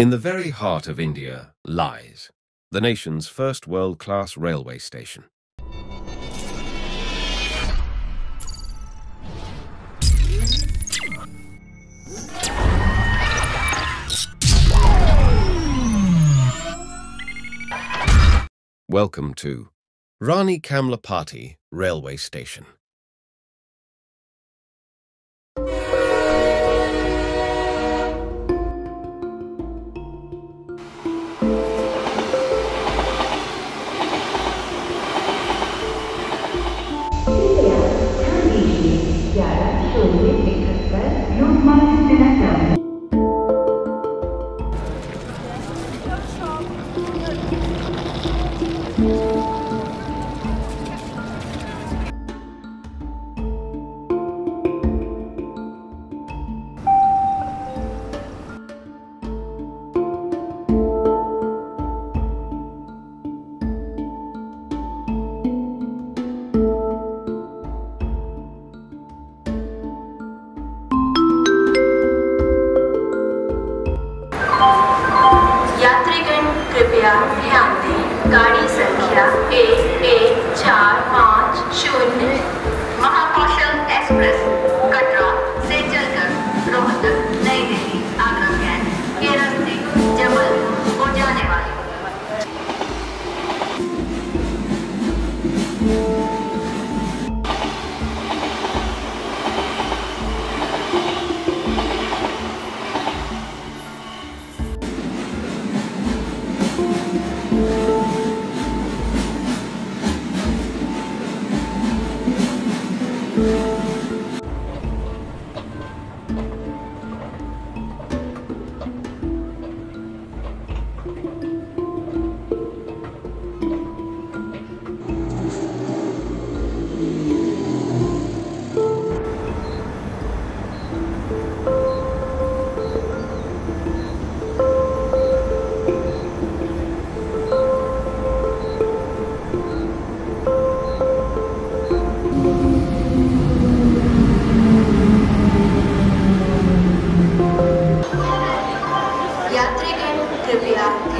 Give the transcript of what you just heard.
In the very heart of India lies the nation's first world-class railway station. Welcome to Rani Kamlapati Railway Station. कृपया ध्यान दें गाड़ी संख्या एक एक, चार, पाँच, शून्य। महाकौशल एक्सप्रेस, कटरा से चलकर रोहतक, नई दिल्ली, आगरा कैंट के रास्ते जबलपुर को जाने वाली। Divya